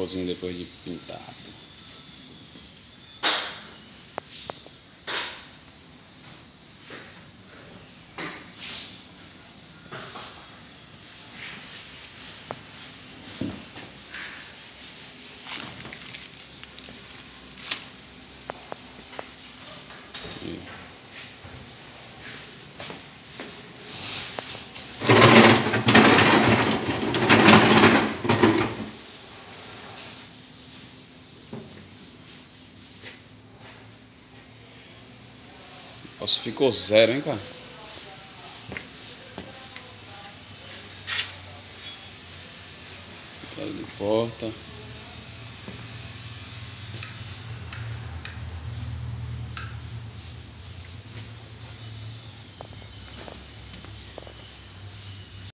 favorzinho depois de pintado. Nossa, ficou zero, hein, cara? Cara de porta.